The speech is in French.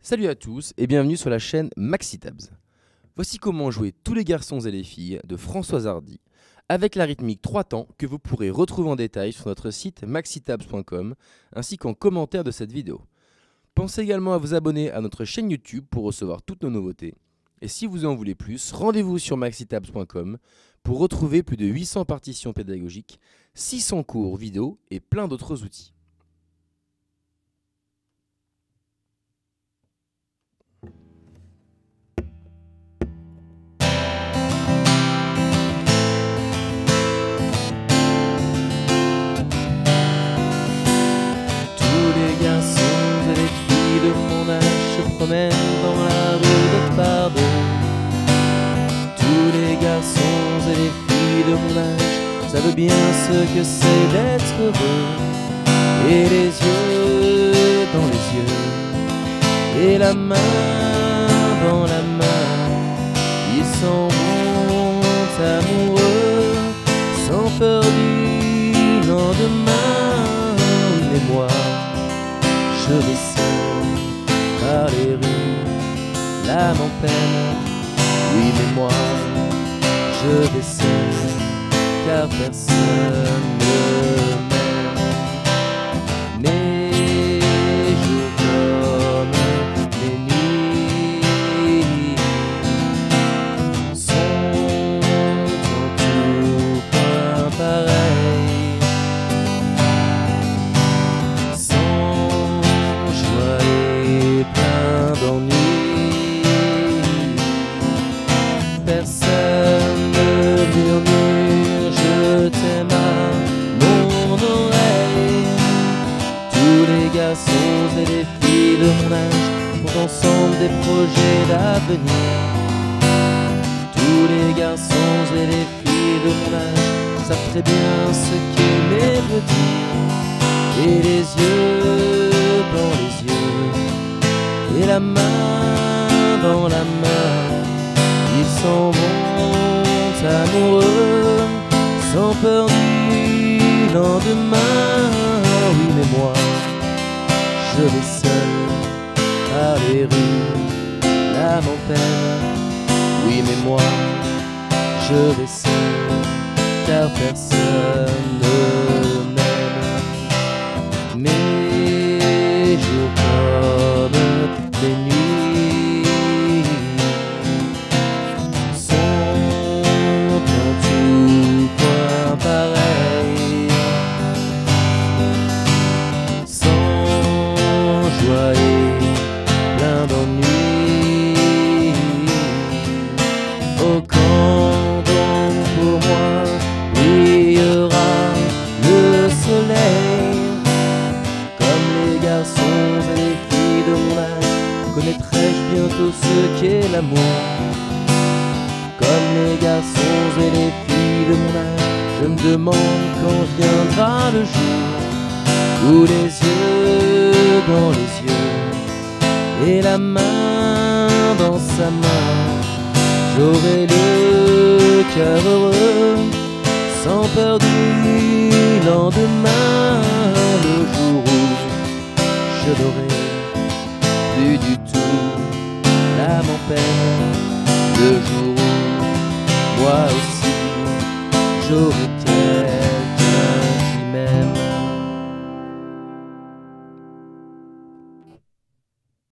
Salut à tous et bienvenue sur la chaîne MaxiTabs. Voici comment jouer tous les garçons et les filles de Françoise Hardy avec la rythmique 3 temps que vous pourrez retrouver en détail sur notre site maxitabs.com ainsi qu'en commentaire de cette vidéo. Pensez également à vous abonner à notre chaîne YouTube pour recevoir toutes nos nouveautés. Et si vous en voulez plus, rendez-vous sur maxitabs.com pour retrouver plus de 800 partitions pédagogiques, 600 cours vidéo et plein d'autres outils. De savent bien ce que c'est d'être heureux. Et les yeux dans les yeux, et la main dans la main, ils s'en vont amoureux, sans peur du lendemain. Mais moi, je vais seul par les rues, l'âme en peine. Oui, mais moi, je vais seul, car ensemble des projets d'avenir. Tous les garçons et les filles de mon âge Savent très bien ce qu'aimer veut dire. Et les yeux dans les yeux, et la main dans la main, ils s'en vont amoureux, sans peur du lendemain. Oui, mais moi, je vais seul par les rues, l'âme en peine. Oui, mais moi, je vais seul, personne Connaîtrai-je bientôt ce qu'est l'amour? Comme les garçons et les filles de mon âge Je me demande quand viendra le jour Où les yeux dans les yeux Et la main dans sa main J'aurai le cœur heureux sans peur du lendemain, le jour où je n'aurai le jour où moi aussi j'aurai